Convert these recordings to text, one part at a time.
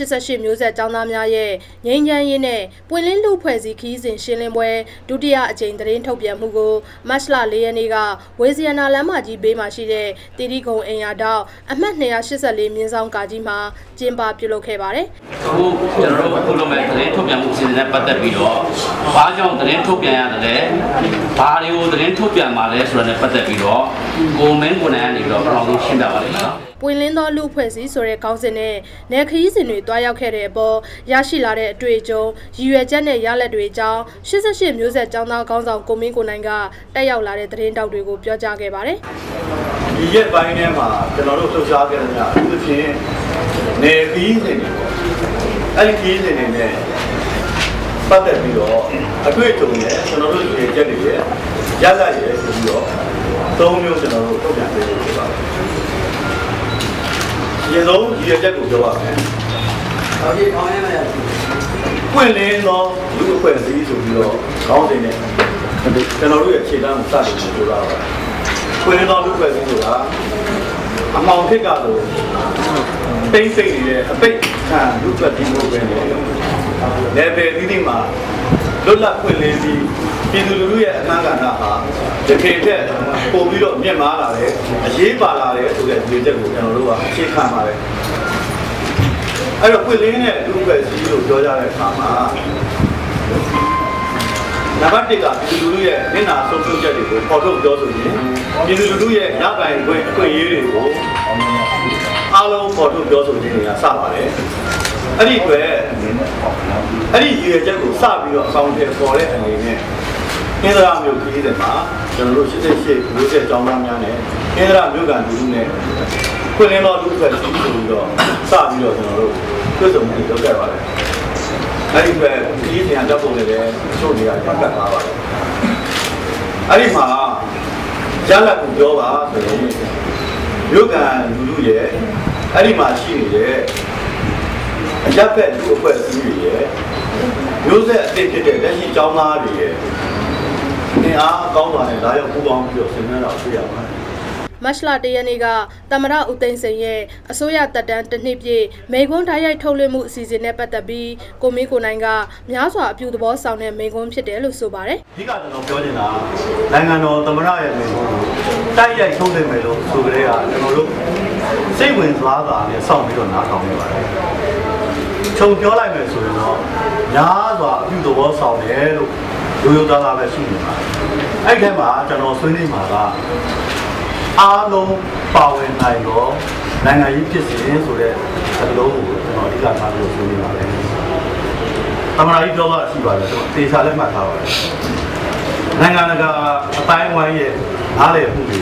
88မျိုးဆက်ចောင်းသားများရဲ့ငြိမ်းချမ်းရေးနဲ့ပွင့်လင်းလူဖွဲ့စည်းခီးစဉ်ရှင်းလင်းပွဲဒုတိယအကြိမ်သတင်းထုတ်ပြန်မှုကိုမတ်လ၄ရက်နေ့ကဝေစီယနာလမ်းမကြီးဘေးမှာရှိတဲ့တီတီကုံအင်ယာတောက်အမှတ်284မြင်းဆောင်ကာကြီးမှာကျင်းပပြုလုပ်ခဲ့ပါတယ်။အခုကျွန်တော်တို့အခုလုပ်မဲ့သတင်းထုတ်ပြန်မှုအစီအစဉ်နဲ့ပတ်သက်ပြီးတော့ဘာကြောင့်သတင်းထုတ်ပြန်ရတယ်လဲ။ ဘာတွေကိုသတင်းထုတ်ပြန်မှာလဲဆိုတာနဲ့ပတ်သက်ပြီးတော့ကိုမင်းကိုနိုင်ကနေပြီးတော့အကောင်ဆုံးရှင်းပြပါလိမ့်မယ်နော်။ပွင့်လင်းသောလူဖွဲ့စည်းဆိုတဲ့ခေါင်းစဉ်နဲ့နယ်ခရီးစဉ်တွေတွားရောက်ခဲ့တဲ့အပေါ်ရရှိလာတဲ့အတွေ့အကြုံရည်ရွယ်ချက်နဲ့ရလက်တွေအကြောင်း88မျိုးဆက်ចောင်းသားခေါင်းဆောင်ကိုမင်းကိုနိုင်ကတက်ရောက်လာတဲ့သတင်းတောက်တွေကိုပြောကြားခဲ့ပါတယ်။ဒီရက်ပိုင်းထဲမှာကျွန်တော်တို့လှုပ်ရှားခဲ့တဲ့ညအထူးဖြင့်နယ်ခရီးစဉ်တွေပေါ့။အဲ့ဒီခရီးစဉ်တွေနဲ့ပတ်သက်ပြီးတော့ အတွေ့အကြုံနဲ့ကျွန်တော်တို့ရည်ရွယ်ချက်တွေရဲ့ရလက်ရဲ့ဆိုပြီးတော့သုံးမျိုးကျွန်တော်တို့ထုတ်ပြန်ပေးလို့ဖြစ်ပါတယ်အရင်ဆုံးရည်ရွယ်ချက်ကိုပြောပါမယ်။ဟုတ်ပြီအောင်ရမယ်။ပွင့်လင်းသောလူ့အဖွဲ့အစည်းဆိုပြီးတော့ခေါင်းစဉ်နဲ့ကျွန်တော်တို့ရဲ့ခြေတန်းကိုစတင်ပြောတာပါ။ပွင့်လင်းသောလူ့အဖွဲ့အစည်းဆိုတာအမောင်ခစ်ကဆိုတိမ့်စိတ်နေတဲ့အပိတ်ခံလူ့အဖွဲ့အစည်းမျိုးပဲလေ။ level သီးသီးမှာ လွတ်လပ်ခွင့်လင်းပြီးပြည်သူလူထုရဲ့အခမ်းကဏ္ဍဟာတကယ်တက်ပို့ပြီးတော့မြင့်မားလာတယ်အရေးပါလာတယ်ဆိုတဲ့ဒီချက်ကိုကျွန်တော်တို့ကရှင်းခံပါတယ်အဲ့တော့ပွင့်လင်းတဲ့လူ့ပဲစည်းလို့ပြောကြတဲ့အခါမှာနံပါတ်1ကပြည်သူလူထုရဲ့မျက်နှာဆုံးဖြတ်ချက်တွေကိုပေါ်ထုတ်ပြောဆိုရင်ပြည်သူလူထုရဲ့ရပိုင်ခွင့်အခွင့်အရေးတွေကိုအားလုံးပေါ်ထုတ်ပြောဆိုခြင်းတွေကစပါတယ် အဲ့ဒီအတွက်အဲ့ဒီရည်ရွယ်ချက်ကိုစပြီးတော့အဆောင်ထဲပေါ်တဲ့အနေနဲ့အင်းဒရာမျိုးကြီးတဲ့မှာကျွန်တော်တို့88မျိုးဆက်ကျောင်းသားများနဲ့အင်းဒရာမျိုးကန်လူလူနဲ့ခွင့်လင်းတော်လူဖွဲ့စည်းဆိုပြီးတော့စပြီးတော့ကျွန်တော်တို့တွေ့ဆုံမှုတွေလုပ်ခဲ့ပါတယ်အဲ့ဒီအတွက်ကြီးနေရာတက်ဖို့လည်းချို့နေရာပတ်သက်သွားပါတယ်အဲ့ဒီမှာရလက်ကိုပြောပါဆိုရင်မြို့ကန်လူလူရဲ့အဲ့ဒီမှာရှိနေတဲ့ အရက်ဖက်လူအဖွဲ့အစည်းတွေရဲ့မျိုးဆက်အစ်ဖြစ်တဲ့လက်ရှိကျောင်းသားတွေရဲ့နေအားကောင်းစွာနဲ့လာရောက်ပူးပေါင်းပြီးတော့ဆင်နွှဲတာတွေ့ရပါတယ်မတ်လတရနေ့ကတမရဦးသိန်းစိန်ရဲ့အစိုးရတက်တန်းတစ်နှစ်ပြည့်မိကွန်းဓာတ်ရိုက်ထုတ်လွှင့်မှုအစီအစဉ်နဲ့ပတ်သက်ပြီးကိုမင်းကိုနိုင်ကများစွာအပြုသဘောဆောင်တဲ့မိကွန်းဖြစ်တယ်လို့ဆိုပါတယ်။အဓိကကျွန်တော်ပြောချင်တာနိုင်ငံတော်တမရရဲ့မိကွန်းကိုတိုက်ရိုက်ထုတ်လွှင့်မယ်လို့ဆိုကြတဲ့ကကျွန်တော်တို့စိတ်ဝင်စားတာနဲ့စောင့်ပြီးတော့နားထောင်နေပါတယ်။ ခြုံပြောလိုက်မယ်ဆိုရင်တော့များစွာအပြုသဘောဆောင်တယ်လို့ရိုးရိုးသားသားပဲရှိနေပါတယ်။အဲ့ဒီထဲမှာကျွန်တော်ဆွေးနွေးမှာကအားလုံးပါဝင်နိုင်တော့နိုင်ငံရေးဖြစ်စဉ်ဆိုတဲ့စကားလုံးကိုကျွန်တော်အဓိကထားပြီးဆွေးနွေးပါတယ်။သမရာကြီးပြောတာရှိပါတယ်ကျွန်တော်သေချာလက်မှတ်ထားပါတယ်။နိုင်ငံတကာအတိုင်းဝိုင်းရဲ့နားလည်မှုတွေ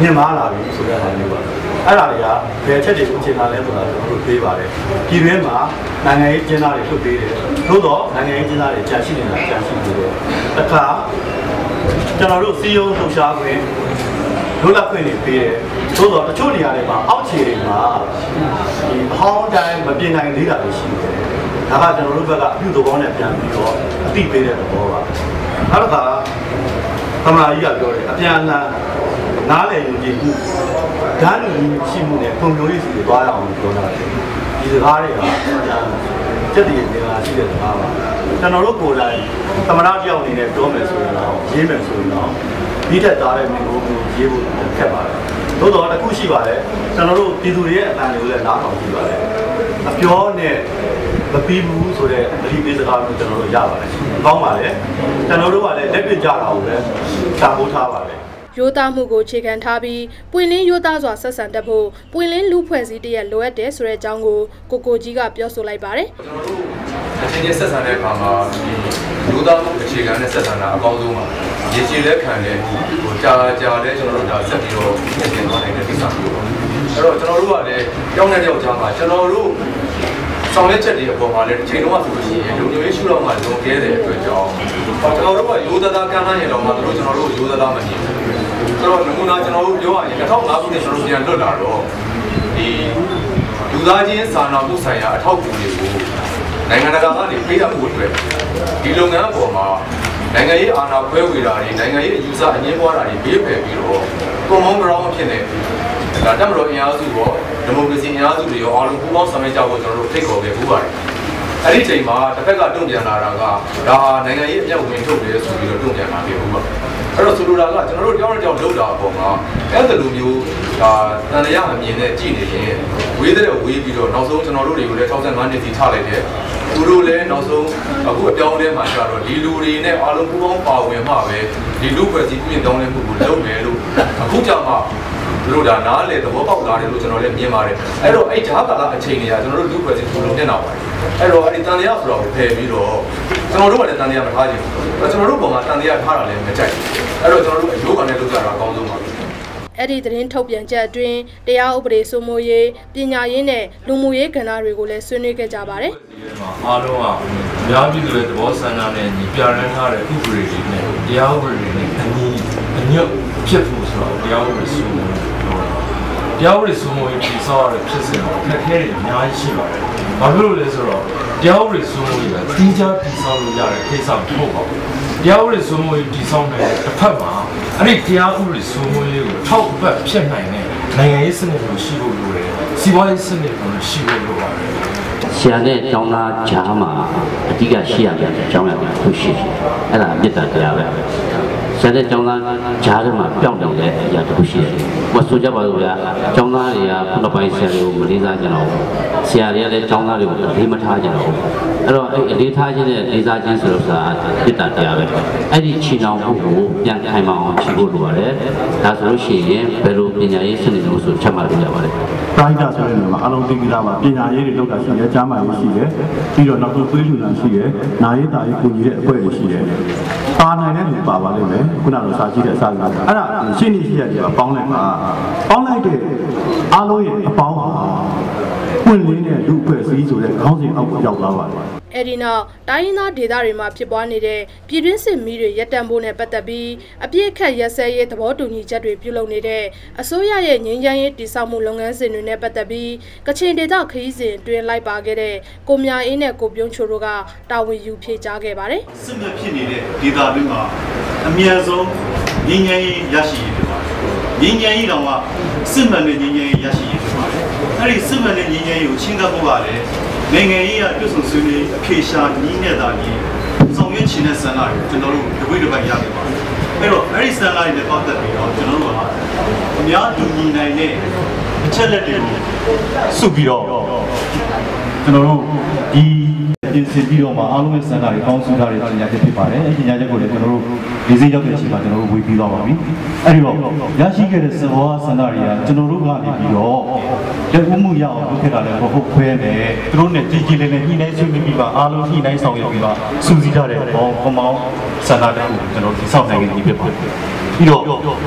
မြင်မာလာပြီဆိုတဲ့ဟာမျိုးပါ အဲ့ဒါတွေကဘယ်ချက်တွေကိုရှင်းတာလဲဆိုတာကျွန်တော်တို့ပြေးပါတယ်ပြည်တွင်းမှာနိုင်ငံရေးကျင်းသားတွေထုတ်ပေးတယ်သို့တော့နိုင်ငံရေးကျင်းသားတွေကြာရှိနေတာကြာရှိနေတယ်တခါကျွန်တော်တို့စီယုံလှုပ်ရှားခွင့်လွတ်လပ်ခွင့်တွေပေးတယ်သို့တော့တချို့နေရာတွေမှာအောက်ခြေတွေမှာဒီအဟောင်းတိုင်းမပြင်နိုင်သေးတာတွေရှိတယ်ဒါကကျွန်တော်တို့ဘက်ကအပြုသဘောနဲ့ပြန်ပြီးတော့အတိပေးတဲ့သဘောပါနောက်တစ်ခါသမလာကြီးကပြောတယ်အပြန်အလှန်နားလည်ယူကြည်မှု ဓာတ်လူရှိမှုနဲ့ပုံမျိုးရေးစီတွေသွားရအောင်ပြောတာတယ်ဒီစကားတွေကစက်တည်နေလာရှိတဲ့စကားပါကျွန်တော်တို့ကိုယ်တိုင်သမဏတယောက်အနေနဲ့ပြောမယ်ဆိုရင်တော့ရေးမယ်ဆိုရင်တော့ဒီထက်သားတဲ့မျိုးကိုရေးဖို့ခက်ပါတယ်သို့တော့တစ်ခုရှိပါတယ်ကျွန်တော်တို့ပြည်သူတွေရဲ့အတန်တွေကိုလည်းနားထောင်ကြည့်ပါတယ်အပြောနဲ့မပြီးဘူးဆိုတော့အလီပေးစကားမျိုးကျွန်တော်တို့ရပါတယ်။ကောင်းပါလေ။ကျွန်တော်တို့ကလည်းလက်ပြကြတာကိုပဲစာပို့ထားပါတယ် ရိုးသားမှုကိုခြေခံထားပြီးပွင့်လင်းရိုးသားစွာဆက်ဆံတတ်ဖို့ပွင့်လင်းလူဖွဲ့စည်းတရက်လိုအပ်တယ်ဆိုတဲ့အကြောင်းကိုကိုကိုကြီးကပြောဆိုလိုက်ပါတယ်ကျွန်တော်တို့အချင်းချင်းဆက်ဆံတဲ့အခါမှာဒီရိုးသားမှုအခြေခံနဲ့ဆက်ဆံတာအကောင်းဆုံးပါရေချေလက်ခံတဲ့ဟိုကြာကြာလဲကျွန်တော်တို့ဒါဆက်ပြီးတော့ပြင်ဆင်သွားနိုင်တဲ့ကိစ္စမျိုးပေါ့အဲ့တော့ကျွန်တော်တို့ကလည်းကြောင်းတဲ့ကြောက်ချမ်းပါကျွန်တော်တို့ ဆောင်ရွက်ချက်တွေအပေါ်မှာလည်းတစ်ချိန်လုံးကဆိုလို့ရှိရင်လူမျိုးရေးရှုတော့မှလွန်ကဲတဲ့အတွက်ကြောင့်ကျွန်တော်တို့ကရိုးသားသားကမ်းလှမ်းရတော့မှတို့ကျွန်တော်တို့ရိုးသားသားမမြင်ဘူးဆိုတော့နမူနာကျွန်တော်တို့ပြောရရင်2005ခုနှစ်ကျွန်တော်တို့ပြန်လွတ်လာတော့ဒီလူသားချင်းစာနာမှုဆိုင်ရာအထောက်အကူတွေကိုနိုင်ငံတကာကနေပေးအပ်ဖို့အတွက်ဒီလုပ်ငန်းအပေါ်မှာနိုင်ငံရေးအာဏာခွဲဝေတာတွေနိုင်ငံရေးအယူဆအငြင်းပွားတာတွေဘေးဖယ်ပြီးတော့ကွန်မွန်ဂရောင်းအဖြစ်နဲ့အ ဒါတက်မတော်အင်အားစုရောဒီမိုကရေစီအင်အားစုတွေရောအားလုံးပူးပေါင်းဆောင်ရွက်ကြဖို့ကျွန်တော်တို့ဖိတ်ခေါ်ခဲ့ပူပါတယ်အဲ့ဒီချိန်မှာတစ်ဖက်ကတုံ့ပြန်လာတာကဒါဟာနိုင်ငံရေးအပြောက်ဝင်ထုတ်တယ်ဆိုပြီးတော့တုံ့ပြန်လာခဲ့ဘူးပါအဲ့တော့ဆိုလိုတာကကျွန်တော်တို့တယောက်တစ်ယောက်လုပ်တာအပေါ်မှာအဲ့ဒီလိုမျိုးဒါတန်တရားအမြင်နဲ့ကြည့်နေရင်ဝေးတဲ့ဝေးပြီးတော့နောက်ဆုံးကျွန်တော်တို့တွေကိုလည်း65နှစ်စီထားလိုက်တယ်သူတို့လည်းနောက်ဆုံးအခုအပြောင်းအလဲမှာကျတော့ဒီလူတွေနဲ့အားလုံးပူးပေါင်းပါဝင်မှပဲဒီလူဖွဲ့စည်းပြင်တောင်းလဲမှုကိုလုပ်မယ်လို့အခုကြမှာ တို့ဒါနားလေသဘောပေါက်လာတယ်လို့ကျွန်တော်လည်းမြင်ပါတယ်အဲ့တော့အဲ့ဂျာကာလအချိန်တွေကကျွန်တော်တို့လူဖွဲ့စည်းပုံလုံးမျက်နှာပါတယ်အဲ့တော့အဲ့ဒီတန်တရားဆိုတော့ဖယ်ပြီးတော့ကျွန်တော်တို့ကလည်းတန်တရားမထားချင်ဘူးကျွန်တော်တို့ပုံမှာတန်တရားထားတာလည်းမကြိုက်အဲ့တော့ကျွန်တော်တို့အယိုးကနေလုပ်ကြတာအကောင်းဆုံးပါအဲ့ဒီသတင်းထုတ်ပြန်ချက်အတွင်းတရားဥပဒေစိုးမိုးရေးပညာရေးနဲ့လူမှုရေးကဏ္ဍတွေကိုလည်းဆွေးနွေးခဲ့ကြပါတယ်အားလုံးကအများပြည်သူရဲ့သဘောဆန္ဒနဲ့ညီပြရန်ထားတဲ့ဥပဒေတွေနဲ့တရားဥပဒေတွေနဲ့ အညီအညွတ်ဖြစ်ဖို့ဆိုတော့တရားဥပဒေစိုးမိုးလို့တရားဥပဒေစိုးမိုးရေးပြည်စောရတဲ့ဖြစ်စဉ်တော့အခက်အခဲတွေအများကြီးရှိပါတယ်။ဘာဖြစ်လို့လဲဆိုတော့တရားဥပဒေစိုးမိုးရေးကတိကျပြည်စောလို့ရတဲ့ကိစ္စမဟုတ်ပါဘူး။တရားဥပဒေစိုးမိုးရေးပြည်စောတဲ့တစ်ဖက်မှာအဲ့ဒီတရားဥပဒေစိုးမိုးရေးကိုထောက်ပံ့ဖြစ်နိုင်တဲ့နိုင်ငံရေးစနစ်ကိုရှိဖို့လိုတယ်။စီးပွားရေးစနစ်ကိုရှိဖို့လိုပါတယ်။ဆရာနဲ့ကျောင်းသားကြားမှာအဓိကရှိရတဲ့အကြောင်းအရာတစ်ခုရှိတယ်အဲ့ဒါမေတ္တာတရားပဲ ဆရာနဲ့ကျောင်းသားကြားထဲမှာပျောက်နေတဲ့အရာတစ်ခုရှိတယ်မဆိုကြပါဘူးဗျာကျောင်းသားတွေကခုနောက်ပိုင်းဆရာတွေကိုမလေးစားကြတော့ဘူး ဆရာတွေကလည်းကျောင်းသားတွေကိုအလေးမထားကြတော့ဘူးအဲ့တော့အဲ့အလေးထားခြင်းနဲ့လေးစားခြင်းဆိုတော့ဆိုတာမေတ္တာတရားပဲအဲ့ဒီချီနှောင်မှုကိုပြန်ခိုင်မာအောင်ချီဖို့လိုပါတယ်ဒါဆိုလို့ရှိရင်ဘယ်လိုပညာရေးစနစ်လို့ဆိုချက်မှတ်လို့ရပါတယ်ပရိုက်တာဆိုတဲ့နေရာမှာအလုံးသိပြီးသားပါပညာရေးတွေလုပ်တာရှိတယ်ကြားမှာရေးရှိတယ်ပြီးတော့နောက်ဆုံးသွေးလှူတာရှိတယ်နာရေးတာရေးကိုကြီးတဲ့အဖွဲ့တွေရှိတယ်ပါနိုင်တဲ့လူပါပါလိမ့်မယ်ခုနကစာကြည့်တဲ့အစားကအဲ့ဒါရှင်းနေရှိရတယ်ပေါင်းလိုက်ပါပေါင်းလိုက်တဲ့အားလုံးရဲ့အပေါင်းဟာ ပွင့်လင်းတဲ့လူအဖွဲ့အစည်းဆိုတဲ့ခေါင်းစဉ်အောက်ကိုရောက်သွားပါတယ်အဲ့ဒီနောက်တိုင်းရင်းသားဒေသတွေမှာဖြစ်ပွားနေတဲ့ပြည်တွင်းစစ်မီးတွေရပ်တန့်ဖို့နဲ့ပတ်သက်ပြီးအပြည့်အခက်ရက်စဲရေးသဘောတူညီချက်တွေပြုလုပ်နေတဲ့အစိုးရရဲ့ငြိမ်းချမ်းရေးတည်ဆောက်မှုလုပ်ငန်းစဉ်တွေနဲ့ပတ်သက်ပြီးကချင်ဒေသခရီးစဉ်တွင်လိုက်ပါခဲ့တဲ့ကိုမြအေးနဲ့ကိုပြုံးချိုတို့ကတာဝန်ယူဖြေကြားခဲ့ပါတယ်စစ်မှတ်ဖြစ်နေတဲ့ဒေတာတွင်းမှာအမြန်ဆုံးငြိမ်းချမ်းရေးရရှိရေးဖြစ်ပါတယ်ငြိမ်းချမ်းရေးတောင်ကစစ်မှန်တဲ့ငြိမ်းချမ်းရေးရရှိရေးဖြစ်ပါတယ် အဲ့ဒီစစ်မှန်တဲ့ငြိမ်းချမ်းရေးကိုချင်းကပ်ဖို့ကလည်းနိုင်ငံရေးရပြုစုဆွေးနွေးအဖြေရှာနည်းနဲ့သာကြီးဆောင်ရွက်ခြင်းတဲ့ဆန္ဒကိုကျွန်တော်တို့တပိတ်တပတ်ရခဲ့ပါတယ်အဲ့တော့အဲ့ဒီဆန္ဒတွေနဲ့ပတ်သက်ပြီးတော့ကျွန်တော်တို့ကအများတူညီနိုင်တဲ့အချက်လက်တွေကိုစုပြီးတော့ကျွန်တော်တို့ဒီ ပြင်ဆင်ပြီးတော့မှအားလုံးရဲ့စံတာတွေပေါင်းစုထားတဲ့ပညာချက်ဖြစ်ပါတယ်။အဲဒီပညာချက်ကိုလည်းကျွန်တော်တို့ဒီစိတ်ရောက်တဲ့အချိန်မှာကျွန်တော်တို့ဝေပြီးသွားပါပြီ။အဲဒီတော့ရရှိခဲ့တဲ့စဘောစံတာတွေကကျွန်တော်တို့ကနေပြီးတော့လက်ဦးမှုရအောင်လုပ်ခဲ့တာလည်းမဟုတ်ခွဲနဲ့သူတို့နဲ့ကြည်ကြည်လေးလေးညှိနှိုင်းဆွေးနွေးပြီးပါအားလုံးညှိနှိုင်းဆောင်ရွက်ပြီးပါစူးစီးထားတဲ့ဘောကွန်မောင်းစံတာတွေကိုကျွန်တော်ဒီဆောက်နိုင်ခဲ့ပြီဖြစ်ပါတယ်။ပြီးတော့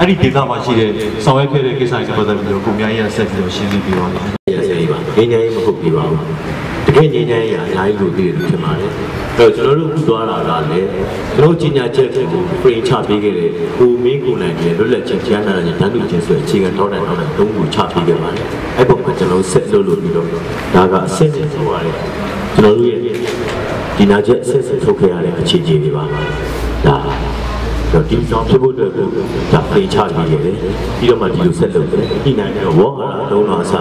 အဲ့ဒီဒေသမှာရှိတဲ့ဆောင်ရွက်ခဲ့တဲ့ကိစ္စတွေပတ်သက်ပြီးတော့ကိုမြရဆက်ပြီးတော့ရှင်းပြပြီးပါမယ်။ရစရေးပါငြိမ်းချမ်းရေးမဟုတ်ပြပါဘူး တကယ်ငြိမ်းချမ်းရေးအများကြီးလို့သိရတယ်ဖြစ်ပါတယ်အဲ့တော့ကျွန်တော်တို့ပြောတာကလည်းကျွန်တော်ကြီးညာချက်တွေကို frame ချပေးခဲ့တဲ့ကိုမင်းကိုနိုင်တဲ့လွတ်လပ်ချက်ကြားနာတဲ့ဓာတ်လူချင်းဆိုအခြေခံထောက်တဲ့ထောက်တဲ့သုံးခုချပေးခဲ့ပါတယ်အဲ့ပုံကကျွန်တော်ဆက်လို့လို့ပြီးတော့ဒါကအစစ်စစ်ဆိုပါတယ်ကျွန်တော်တို့ရဲ့ဒီနာချက်အစစ်စစ်ထုတ်ခဲ့ရတဲ့အခြေအနေတွေပါဒါ တော့ဒီဆောင်ဖြစ်ဖို့အတွက်ကိုဒါဖေးချပြီးရတယ်ပြီးတော့မှဒီလိုဆက်လုပ်တယ်ဒီနိုင်တော့ဝေါ်ဟာလုံးတော့အဆ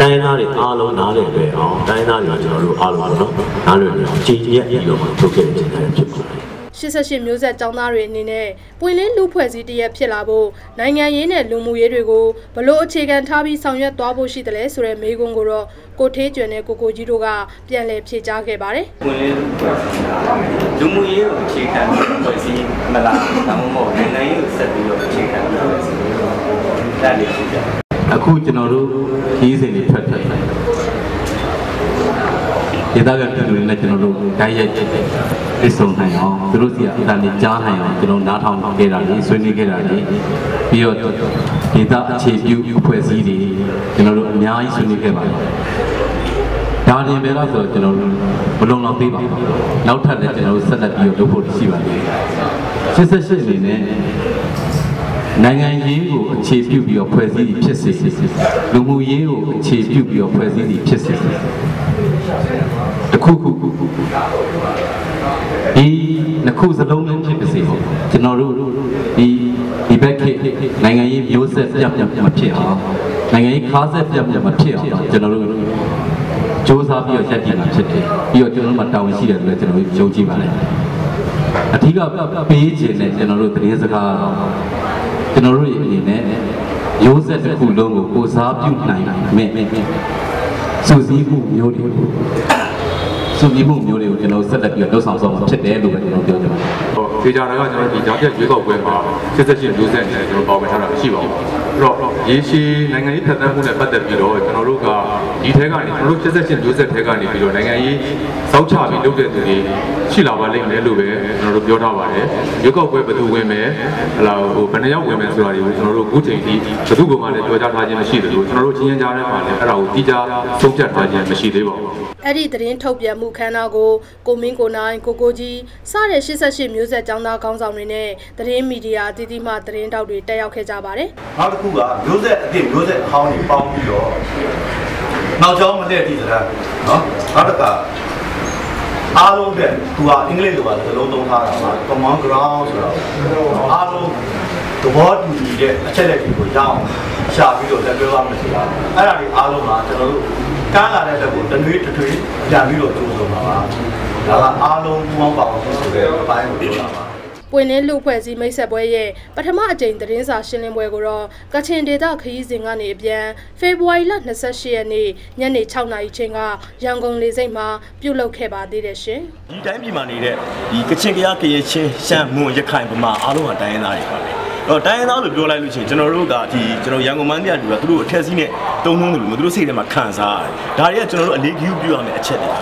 တိုင်းသားတွေအားလုံးနားလည်ပဲအောင်တိုင်းသားတွေကကျွန်တော်တို့အားလုံးပေါ့နော်နားလည်ပြီးအောင်ကြည်ရက်ပြီးတော့မှထုတ်ခဲ့တဲ့ချိန်တိုင်းဖြစ်ပါတယ် 88မျိုးဆက်ចောင်းသားတွေအနေနဲ့ပွင့်လင်းလူဖွဲ့စည်းတရက်ဖြစ်လာဖို့နိုင်ငံရေးနဲ့လူမှုရေးတွေကိုဘလို့အခြေခံထားပြီးဆောင်ရွက်သွားဖို့ရှိတယ်လဲဆိုတဲ့မေးခွန်းကိုတော့ကိုထေးကျွန်းနဲ့ကိုကိုကြီးတို့ကပြန်လည်ဖြေကြားခဲ့ပါတယ်ဝင်လေးဖွဲ့စည်းတာလူမှုရေးကိုအခြေခံပြီးဖွဲ့စည်းမလားဒါမှမဟုတ်နိုင်ငံရေးကိုဆက်ပြီးတော့အခြေခံပြီးဖွဲ့စည်းဒါလေးရှိကြအခုကျွန်တော်တို့ခီးစဉ်တွေဖက်ဖက်ဒေသခံပြည်သူတွေနဲ့ကျွန်တော်တို့ဓာတ်ရိုက် ပြဆုံနိုင်အောင်သူတို့စီအတန်ကြီးကြားနိုင်အောင်ကျွန်တော်နားထောင်ခဲ့တာလေးဆွေးနွေးခဲ့တာလေးပြီးတော့ဒေသအခြေပြုအဖွဲ့အစည်းတွေကျွန်တော်တို့အများကြီးဆွေးနွေးခဲ့ပါတယ်ဒါတင်ပဲလို့ဆိုတော့ကျွန်တော်တို့မလုံလောက်သေးပါဘူးနောက်ထပ်လည်းကျွန်တော်တို့ဆက်လက်ပြီးတော့လုပ်ဖို့ရှိပါတယ်88အနေနဲ့နိုင်ငံရေးကိုအခြေပြုပြီးတော့ဖွဲ့စည်းပြီးဖြစ်စေလူမှုရေးကိုအခြေပြုပြီးတော့ဖွဲ့စည်းပြီးဖြစ်စေတခုခု ဒီနှစ်ခုစလုံးလုံးဖြစ်ပါစေကျွန်တော်တို့ဒီဒီဘက်ခေတ်နိုင်ငံရေးမျိုးဆက်ပြတ်ပြတ်မဖြစ်အောင်နိုင်ငံရေးခါးဆက်ပြတ်ပြတ်မဖြစ်အောင်ကျွန်တော်တို့စ조사ပြီးတော့ရက်တည်တာဖြစ်တယ်ပြီးတော့ကျွန်တော်တို့မှာတာဝန်ရှိတယ်လို့လည်းကျွန်တော်တို့ယုံကြည်ပါတယ်အထူးကပေးခြင်းနဲ့ကျွန်တော်တို့သတင်းစကားတော့ကျွန်တော်တို့ရဲ့အနေနဲ့ရိုးဆက်တစ်ခုလုံးကိုကိုစားပြုနိုင်မယ်စူးစီးမှုမျိုးတွေကို စူးစီးမှုမျိုးတွေကိုကျွန်တော်ဆက်လက်ပြီးတော့လှုပ်ဆောင်ဆောင်မှာဖြစ်တယ်လို့ပဲကျွန်တော်ပြောချင်ပါတယ်ဟောဖေချာတာကကျွန်တော်ဒီဂျာပြက်ရွေးကောက်ပွဲမှာ78မျိုးဆက်နဲ့ကျွန်တော်ပါဝင်ထားတာမရှိပါဘူး အဲ့တော့ရေရှည်နိုင်ငံရေးဖက်တမ်းမှုနဲ့ပတ်သက်ပြီးတော့ကျွန်တော်တို့ကဒီထဲကနေကျွန်တော်တို့78မျိုးဆက်ထဲကနေပြီးတော့နိုင်ငံရေးစောက်ချပြီးလုပ်တဲ့သူတွေရှိလာပါလိမ့်မယ်လို့ပဲကျွန်တော်တို့ပြောထားပါတယ်ရွေးကောက်ပွဲဘယ်သူဝင်မယ်ဟလာဟိုဘယ်နှယောက်ဝင်မယ်ဆိုတာတွေကိုကျွန်တော်တို့အခုချိန်ထိဘယ်သူကမှလည်းပြောကြားထားခြင်းမရှိသလိုကျွန်တော်တို့ချင်းချင်းကြားထဲမှာလည်းအဲ့ဒါကိုတိကျဆုံးဖြတ်ထားခြင်းမရှိသေးပါဘူးအဲ့ဒီသတင်းထုတ်ပြန်မှုခမ်းနားကိုကိုမင်းကိုနိုင်ကိုကိုကြီးစတဲ့88မျိုးဆက်ចောင်းသားကောင်းဆောင်တွေနဲ့သတင်းမီဒီယာအသီးသီးမှသတင်းတောက်တွေတက်ရောက်ခဲ့ကြပါတယ်။နောက်တစ်ခုကမျိုးဆက်အစ်မျိုးဆက်အဟောင်းတွေပေါင်းပြီးတော့နောက်ကျောင်းမလဲတည်စရာနော်နောက်တစ်ခါအားလုံးတဲ့သူကအင်္ဂလိပ်လိုပါသလုံးသုံးထားတာပါ common ground ဆိုတော့အားလုံးသဘောတူညီတဲ့အချက်လက်တွေကိုရအောင်ရှာပြီးတော့လက်ပြောရမယ်ဆိုတာအဲ့ဒါတွေအားလုံးကကျွန်တော်တို့ကမ်းလာတဲ့လက်ကိုတနွေးတထွေးပြန်ပြီးတော့ကြိုးဆုံးပါပါဒါကအားလုံးပူးပေါင်းပါအောင်ဆိုတဲ့အပိုင်းကိုပြောတာပါ ပွင့်လင်းလူဖွဲ့စည်းမိတ်ဆက်ပွဲရဲ့ပထမအကြိမ်သတင်းစာရှင်းလင်းပွဲကိုတော့ကချင်ဒေသခရီးစဉ်ကနေအပြန်ဖေဖော်ဝါရီလ28ရက်နေ့ညနေ6နာရီချိန်ကရန်ကုန်လေဆိပ်မှာပြုလုပ်ခဲ့ပါသေးတယ်ရှင်။ဒီတိုင်းပြည်မှာနေတဲ့ဒီကချင်ကရကရချင်းရှမ်းမွန်ရခိုင်ဗမာအားလုံးကတိုင်းရင်းသားတွေပါပဲ။တော့တိုင်းရင်းသားလို့ပြောလိုက်လို့ချင်းကျွန်တော်တို့ကဒီကျွန်တော်ရန်ကုန်မန်းပြတူကသူတို့အထက်စီးနဲ့တုံးလုံးတယ်လို့သူတို့စိတ်ထဲမှာခံစားရတယ်။ဒါတွေကကျွန်တော်တို့အလေးဂရုပြုရမယ့်အချက်တွေ